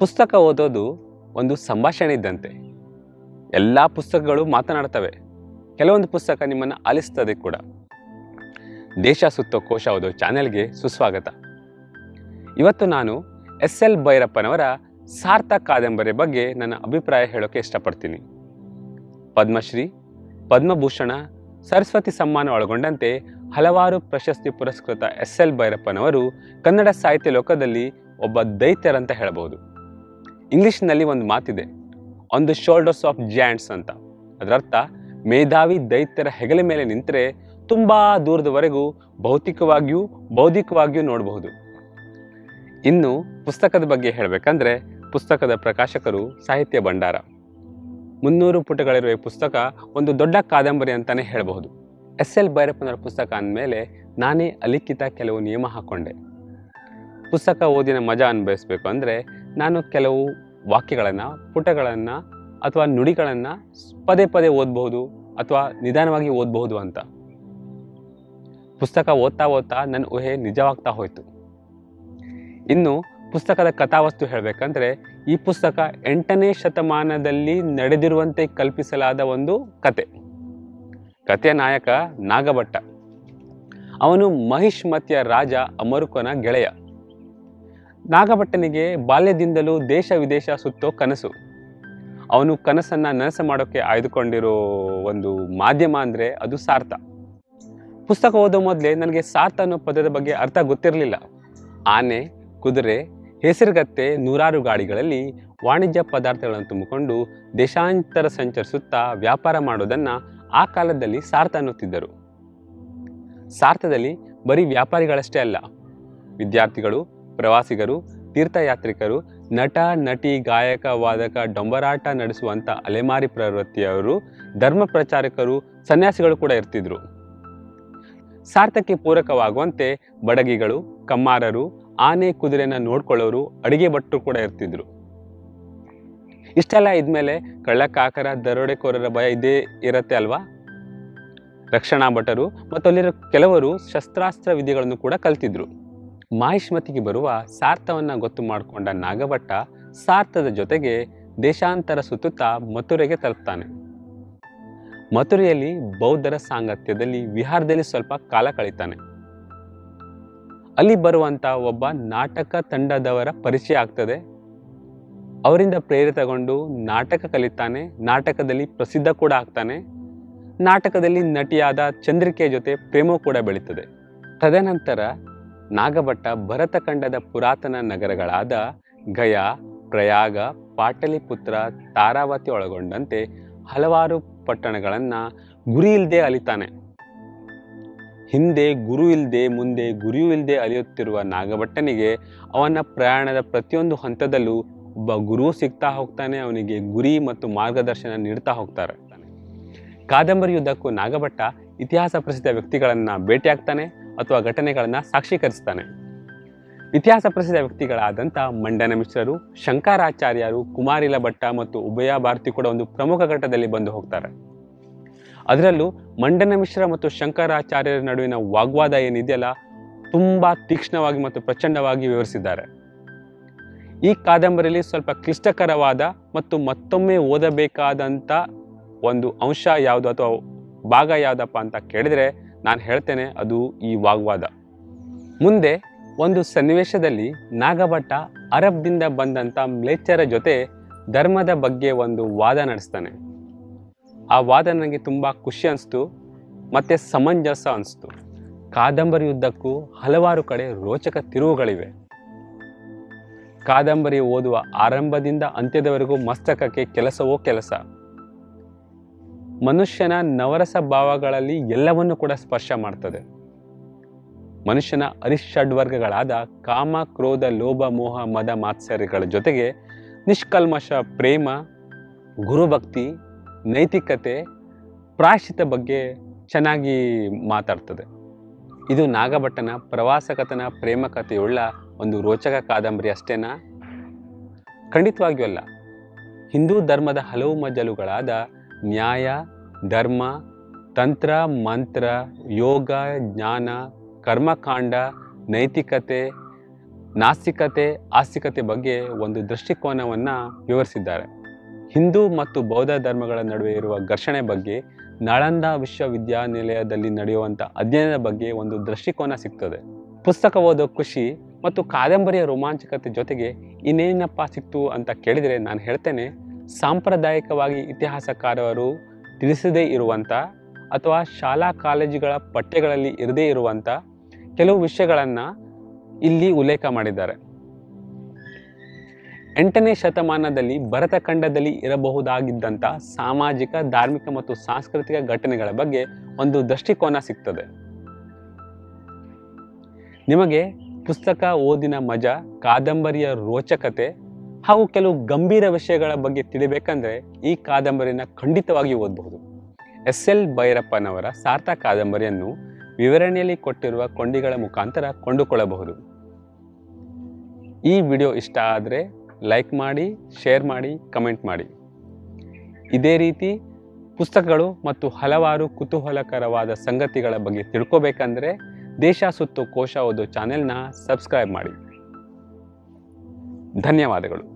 ಪುಸ್ತಕ ಓದೋದು ಒಂದು ಸಂಭಾಷಣೆ ಇದ್ದಂತೆ. ಎಲ್ಲ ಪುಸ್ತಕಗಳು ಮಾತನಾಡ್ತವೆ. ಕೆಲವೊಂದು ಪುಸ್ತಕ ನಿಮ್ಮನ್ನು ಆಲಿಸ್ತದೆ ಕೂಡ. ದೇಶ ಸುತ್ತೋ ಕೋಶ ಓದೋ ಚಾನೆಲ್ಗೆ ಸುಸ್ವಾಗತ. ಇವತ್ತು ನಾನು ಎಸ್ ಎಲ್ ಭೈರಪ್ಪನವರ ಸಾರ್ಥ ಕಾದಂಬರಿ ಬಗ್ಗೆ ನನ್ನ ಅಭಿಪ್ರಾಯ ಹೇಳೋಕೆ ಇಷ್ಟಪಡ್ತೀನಿ. ಪದ್ಮಶ್ರೀ, ಪದ್ಮಭೂಷಣ, ಸರಸ್ವತಿ ಸಮ್ಮಾನ ಒಳಗೊಂಡಂತೆ ಹಲವಾರು ಪ್ರಶಸ್ತಿ ಪುರಸ್ಕೃತ ಎಸ್ ಎಲ್ ಭೈರಪ್ಪನವರು ಕನ್ನಡ ಸಾಹಿತ್ಯ ಲೋಕದಲ್ಲಿ ಒಬ್ಬ ದೈತ್ಯರಂತ ಹೇಳಬಹುದು. ಇಂಗ್ಲಿಷ್ನಲ್ಲಿ ಒಂದು ಮಾತಿದೆ on the shoulders of giants ಅಂತ. ಅದರರ್ಥ ಮೇಧಾವಿ ದೈತ್ಯರ ಹೆಗಲ ಮೇಲೆ ನಿಂತರೆ ತುಂಬ ದೂರದವರೆಗೂ ಭೌತಿಕವಾಗಿಯೂ ಬೌದ್ಧಿಕವಾಗಿಯೂ ನೋಡಬಹುದು. ಇನ್ನು ಪುಸ್ತಕದ ಬಗ್ಗೆ ಹೇಳಬೇಕಂದ್ರೆ, ಪುಸ್ತಕದ ಪ್ರಕಾಶಕರು ಸಾಹಿತ್ಯ ಭಂಡಾರ. ಮುನ್ನೂರು ಪುಟಗಳಿರುವ ಈ ಪುಸ್ತಕ ಒಂದು ದೊಡ್ಡ ಕಾದಂಬರಿ ಅಂತಲೇ ಹೇಳಬಹುದು. ಎಸ್ ಎಲ್ ಭೈರಪ್ಪನವರ ಪುಸ್ತಕ ಅಂದಮೇಲೆ ನಾನೇ ಅಲಿಖಿತ ಕೆಲವು ನಿಯಮ ಹಾಕ್ಕೊಂಡೆ ಪುಸ್ತಕ ಓದಿನ ಮಜಾ ಅನುಭವಿಸ್ಬೇಕು ಅಂದರೆ, ನಾನು ಕೆಲವು ವಾಕ್ಯಗಳನ್ನು, ಪುಟಗಳನ್ನು ಅಥವಾ ನುಡಿಗಳನ್ನು ಪದೇ ಪದೇ ಓದಬಹುದು ಅಥವಾ ನಿಧಾನವಾಗಿ ಓದಬಹುದು ಅಂತ. ಪುಸ್ತಕ ಓದ್ತಾ ಓದ್ತಾ ನನ್ನ ಊಹೆ ನಿಜವಾಗ್ತಾ ಹೋಯಿತು. ಇನ್ನು ಪುಸ್ತಕದ ಕಥಾವಸ್ತು ಹೇಳಬೇಕಂದ್ರೆ, ಈ ಪುಸ್ತಕ ಎಂಟನೇ ಶತಮಾನದಲ್ಲಿ ನಡೆದಿರುವಂತೆ ಕಲ್ಪಿಸಲಾದ ಒಂದು ಕತೆ. ಕಥೆಯ ನಾಯಕ ನಾಗಭಟ್ಟ. ಅವನು ಮಹಿಷ್ಮತಿಯ ರಾಜ ಅಮರುಕನ ಗೆಳೆಯ. ನಾಗಭಟ್ಟನಿಗೆ ಬಾಲ್ಯದಿಂದಲೂ ದೇಶ ವಿದೇಶ ಸುತ್ತೋ ಕನಸು. ಅವನು ಕನಸನ್ನು ನನಸು ಮಾಡೋಕ್ಕೆ ಆಯ್ದುಕೊಂಡಿರೋ ಒಂದು ಮಾಧ್ಯಮ ಅಂದರೆ ಅದು ಸಾರ್ಥ. ಪುಸ್ತಕ ಓದೋ ಮೊದಲೇ ನನಗೆ ಸಾರ್ಥ ಅನ್ನೋ ಪದದ ಬಗ್ಗೆ ಅರ್ಥ ಗೊತ್ತಿರಲಿಲ್ಲ. ಆನೆ, ಕುದುರೆ, ಹೆಸರುಗತ್ತೆ ನೂರಾರು ಗಾಡಿಗಳಲ್ಲಿ ವಾಣಿಜ್ಯ ಪದಾರ್ಥಗಳನ್ನು ತುಂಬಿಕೊಂಡು ದೇಶಾಂತರ ಸಂಚರಿಸುತ್ತಾ ವ್ಯಾಪಾರ ಮಾಡೋದನ್ನು ಆ ಕಾಲದಲ್ಲಿ ಸಾರ್ಥ ಅನ್ನುತ್ತಿದ್ದರು. ಸಾರ್ಥದಲ್ಲಿ ಬರೀ ವ್ಯಾಪಾರಿಗಳಷ್ಟೇ ಅಲ್ಲ, ವಿದ್ಯಾರ್ಥಿಗಳು ಪ್ರವಾಸಿಗರು, ತೀರ್ಥಯಾತ್ರಿಕರು, ನಟ, ನಟಿ, ಗಾಯಕ, ವಾದಕ, ಡೊಂಬರಾಟ ನಡೆಸುವಂಥ ಅಲೆಮಾರಿ ಪ್ರವೃತ್ತಿಯವರು, ಧರ್ಮ ಪ್ರಚಾರಕರು, ಸನ್ಯಾಸಿಗಳು ಕೂಡ ಇರ್ತಿದ್ರು. ಸಾರ್ಥಕ್ಕೆ ಪೂರಕವಾಗುವಂತೆ ಬಡಗಿಗಳು, ಕಮ್ಮಾರರು, ಆನೆ, ಕುದುರೆನ ನೋಡ್ಕೊಳ್ಳೋರು, ಅಡಿಗೆ ಭಟ್ರು ಕೂಡ ಇರ್ತಿದ್ರು. ಇಷ್ಟೆಲ್ಲ ಇದ್ಮೇಲೆ ಕಳ್ಳಕಾಕರ, ದರೋಡೆಕೋರರ ಭಯ ಇದೇ ಇರತ್ತೆ ಅಲ್ವಾ? ರಕ್ಷಣಾ ಭಟರು ಮತ್ತು ಅಲ್ಲಿರೋ ಕೆಲವರು ಶಸ್ತ್ರಾಸ್ತ್ರ ವಿಧಿಗಳನ್ನು ಕೂಡ ಕಲ್ತಿದ್ರು. ಮಾಹಿಷ್ಮತಿಗೆ ಬರುವ ಸಾರ್ಥವನ್ನ ಗೊತ್ತು ಮಾಡಿಕೊಂಡ ನಾಗಭಟ್ಟ ಸಾರ್ಥದ ಜೊತೆಗೆ ದೇಶಾಂತರ ಸುತ್ತುತ್ತಾ ಮಥುರೆಗೆ ತಲುಪ್ತಾನೆ. ಮಥುರೆಯಲ್ಲಿ ಬೌದ್ಧರ ಸಾಂಗತ್ಯದಲ್ಲಿ ವಿಹಾರದಲ್ಲಿ ಸ್ವಲ್ಪ ಕಾಲ ಕಳೀತಾನೆ. ಅಲ್ಲಿ ಬರುವಂತ ಒಬ್ಬ ನಾಟಕ ತಂಡದವರ ಪರಿಚಯ ಆಗ್ತದೆ. ಅವರಿಂದ ಪ್ರೇರಿತಗೊಂಡು ನಾಟಕ ಕಲಿತಾನೆ, ನಾಟಕದಲ್ಲಿ ಪ್ರಸಿದ್ಧ ಕೂಡ ಆಗ್ತಾನೆ. ನಾಟಕದಲ್ಲಿ ನಟಿಯಾದ ಚಂದ್ರಿಕೆಯ ಜೊತೆ ಪ್ರೇಮ ಕೂಡ ಬೆಳೀತದೆ. ತದನಂತರ ನಾಗಭಟ್ಟ ಭರತಖಂಡದ ಪುರಾತನ ನಗರಗಳಾದ ಗಯಾ, ಪ್ರಯಾಗ, ಪಾಟಲಿಪುತ್ರ, ತಾರಾವತಿ ಒಳಗೊಂಡಂತೆ ಹಲವಾರು ಪಟ್ಟಣಗಳನ್ನು ಗುರಿ ಇಲ್ಲದೆ ಅಲಿತಾನೆ. ಹಿಂದೆ ಗುರು ಇಲ್ಲದೆ ಮುಂದೆ ಗುರಿಯೂ ಇಲ್ಲದೆ ಅಲಿಯುತ್ತಿರುವ ನಾಗಭಟ್ಟನಿಗೆ ಅವನ ಪ್ರಯಾಣದ ಪ್ರತಿಯೊಂದು ಹಂತದಲ್ಲೂ ಒಬ್ಬ ಗುರು ಸಿಗ್ತಾ ಹೋಗ್ತಾನೆ, ಅವನಿಗೆ ಗುರಿ ಮತ್ತು ಮಾರ್ಗದರ್ಶನ ನೀಡ್ತಾ ಹೋಗ್ತಾರೆ ಕಾದಂಬರಿಯುದ್ದಕ್ಕೂ ನಾಗಭಟ್ಟ ಇತಿಹಾಸ ಪ್ರಸಿದ್ಧ ವ್ಯಕ್ತಿಗಳನ್ನು ಭೇಟಿಯಾಗ್ತಾನೆ. ಅಥವಾ ಘಟನೆಗಳನ್ನು ಸಾಕ್ಷೀಕರಿಸ್ತಾನೆ. ಇತಿಹಾಸ ಪ್ರಸಿದ್ಧ ವ್ಯಕ್ತಿಗಳಾದಂಥ ಮಂಡನ ಮಿಶ್ರರು, ಶಂಕರಾಚಾರ್ಯರು, ಕುಮಾರಿಲ ಭಟ್ಟ ಮತ್ತು ಉಭಯ ಭಾರತಿ ಕೂಡ ಒಂದು ಪ್ರಮುಖ ಘಟ್ಟದಲ್ಲಿ ಬಂದು ಹೋಗ್ತಾರೆ. ಅದರಲ್ಲೂ ಮಂಡನ ಮಿಶ್ರ ಮತ್ತು ಶಂಕರಾಚಾರ್ಯರ ನಡುವಿನ ವಾಗ್ವಾದ ಏನಿದೆಯಲ್ಲ, ತುಂಬ ತೀಕ್ಷ್ಣವಾಗಿ ಮತ್ತು ಪ್ರಚಂಡವಾಗಿ ವಿವರಿಸಿದ್ದಾರೆ. ಈ ಕಾದಂಬರಿಯಲ್ಲಿ ಸ್ವಲ್ಪ ಕ್ಲಿಷ್ಟಕರವಾದ ಮತ್ತು ಮತ್ತೊಮ್ಮೆ ಓದಬೇಕಾದಂಥ ಒಂದು ಅಂಶ ಯಾವುದು ಅಥವಾ ಭಾಗ ಯಾವುದಪ್ಪ ಅಂತ ಕೇಳಿದರೆ ನಾನು ಹೇಳ್ತೇನೆ, ಅದು ಈ ವಾಗ್ವಾದ. ಮುಂದೆ ಒಂದು ಸನ್ನಿವೇಶದಲ್ಲಿ ನಾಗಭಟ್ಟ ಅರಬ್ದಿಂದ ಬಂದಂಥ ಮ್ಲೇಚ್ಛರ ಜೊತೆ ಧರ್ಮದ ಬಗ್ಗೆ ಒಂದು ವಾದ ನಡೆಸ್ತಾನೆ. ಆ ವಾದ ನನಗೆ ತುಂಬ ಖುಷಿ ಅನಿಸ್ತು, ಮತ್ತು ಸಮಂಜಸ ಅನಿಸ್ತು. ಕಾದಂಬರಿಯುದ್ದಕ್ಕೂ ಹಲವಾರು ಕಡೆ ರೋಚಕ ತಿರುವುಗಳಿವೆ. ಕಾದಂಬರಿ ಓದುವ ಆರಂಭದಿಂದ ಅಂತ್ಯದವರೆಗೂ ಮಸ್ತಕಕ್ಕೆ ಕೆಲಸವೋ ಕೆಲಸ. ಮನುಷ್ಯನ ನವರಸ ಭಾವಗಳಲ್ಲಿ ಎಲ್ಲವನ್ನು ಕೂಡ ಸ್ಪರ್ಶ ಮಾಡ್ತದೆ. ಮನುಷ್ಯನ ಅರಿಷಡ್ವರ್ಗಗಳಾದ ಕಾಮ, ಕ್ರೋಧ, ಲೋಭ, ಮೋಹ, ಮದ, ಮಾತ್ಸರ್ಯಗಳ ಜೊತೆಗೆ ನಿಷ್ಕಲ್ಮಶ, ಪ್ರೇಮ, ಗುರುಭಕ್ತಿ, ನೈತಿಕತೆ, ಪ್ರಾಯಶ್ಚಿತ ಬಗ್ಗೆ ಚೆನ್ನಾಗಿ ಮಾತಾಡ್ತದೆ. ಇದು ನಾಗಭಟ್ಟನ ಪ್ರವಾಸ ಕಥನ ಪ್ರೇಮ ಕಥೆಯುಳ್ಳ ಒಂದು ರೋಚಕ ಕಾದಂಬರಿ ಅಷ್ಟೇನಾ? ಖಂಡಿತವಾಗಿಯೂ ಅಲ್ಲ. ಹಿಂದೂ ಧರ್ಮದ ಹಲವು ಮಜಲುಗಳಾದ ನ್ಯಾಯ, ಧರ್ಮ, ತಂತ್ರ, ಮಂತ್ರ, ಯೋಗ, ಜ್ಞಾನ, ಕರ್ಮಕಾಂಡ, ನೈತಿಕತೆ, ನಾಸ್ತಿಕತೆ, ಆಸ್ತಿಕತೆ ಬಗ್ಗೆ ಒಂದು ದೃಷ್ಟಿಕೋನವನ್ನು ವಿವರಿಸಿದ್ದಾರೆ. ಹಿಂದೂ ಮತ್ತು ಬೌದ್ಧ ಧರ್ಮಗಳ ನಡುವೆ ಇರುವ ಘರ್ಷಣೆ ಬಗ್ಗೆ ನಳಂದ ವಿಶ್ವವಿದ್ಯಾನಿಲಯದಲ್ಲಿ ನಡೆಯುವಂಥ ಅಧ್ಯಯನದ ಬಗ್ಗೆ ಒಂದು ದೃಷ್ಟಿಕೋನ ಸಿಗ್ತದೆ. ಪುಸ್ತಕ ಓದೋ ಖುಷಿ ಮತ್ತು ಕಾದಂಬರಿಯ ರೋಮಾಂಚಕತೆ ಜೊತೆಗೆ ಇನ್ನೇನಪ್ಪ ಸಿಕ್ತು ಅಂತ ಕೇಳಿದರೆ ನಾನು ಹೇಳ್ತೇನೆ ಸಾಂಪ್ರದಾಯಿಕವಾಗಿ ಇತಿಹಾಸಕಾರರು ತಿಳಿಸದೇ ಇರುವಂಥ ಅಥವಾ ಶಾಲಾ ಕಾಲೇಜುಗಳ ಪಠ್ಯಗಳಲ್ಲಿ ಇರದೇ ಇರುವಂಥ ಕೆಲವು ವಿಷಯಗಳನ್ನು ಇಲ್ಲಿ ಉಲ್ಲೇಖ ಮಾಡಿದ್ದಾರೆ. ಎಂಟನೇ ಶತಮಾನದಲ್ಲಿ ಭರತಖಂಡದಲ್ಲಿ ಇರಬಹುದಾಗಿದ್ದಂಥ ಸಾಮಾಜಿಕ, ಧಾರ್ಮಿಕ ಮತ್ತು ಸಾಂಸ್ಕೃತಿಕ ಘಟನೆಗಳ ಬಗ್ಗೆ ಒಂದು ದೃಷ್ಟಿಕೋನ ಸಿಗ್ತದೆ. ನಿಮಗೆ ಪುಸ್ತಕ ಓದಿನ ಮಜಾ, ಕಾದಂಬರಿಯ ರೋಚಕತೆ ಹಾಗೂ ಕೆಲವು ಗಂಭೀರ ವಿಷಯಗಳ ಬಗ್ಗೆ ತಿಳಿಬೇಕಂದ್ರೆ ಈ ಕಾದಂಬರಿಯನ್ನು ಖಂಡಿತವಾಗಿ ಓದಬಹುದು. ಎಸ್ ಎಲ್ ಭೈರಪ್ಪನವರ ಸಾರ್ಥ ಕಾದಂಬರಿಯನ್ನು ವಿವರಣೆಯಲ್ಲಿ ಕೊಟ್ಟಿರುವ ಕೊಂಡಿಗಳ ಮುಖಾಂತರ ಕೊಂಡುಕೊಳ್ಳಬಹುದು. ಈ ವಿಡಿಯೋ ಇಷ್ಟ ಆದರೆ ಲೈಕ್ ಮಾಡಿ, ಶೇರ್ ಮಾಡಿ, ಕಮೆಂಟ್ ಮಾಡಿ. ಇದೇ ರೀತಿ ಪುಸ್ತಕಗಳು ಮತ್ತು ಹಲವಾರು ಕುತೂಹಲಕರವಾದ ಸಂಗತಿಗಳ ಬಗ್ಗೆ ತಿಳ್ಕೊಬೇಕಂದ್ರೆ ದೇಶ ಸುತ್ತು ಕೋಶ ಓದೋ ಚಾನೆಲ್ನ ಸಬ್ಸ್ಕ್ರೈಬ್ ಮಾಡಿ. ಧನ್ಯವಾದಗಳು.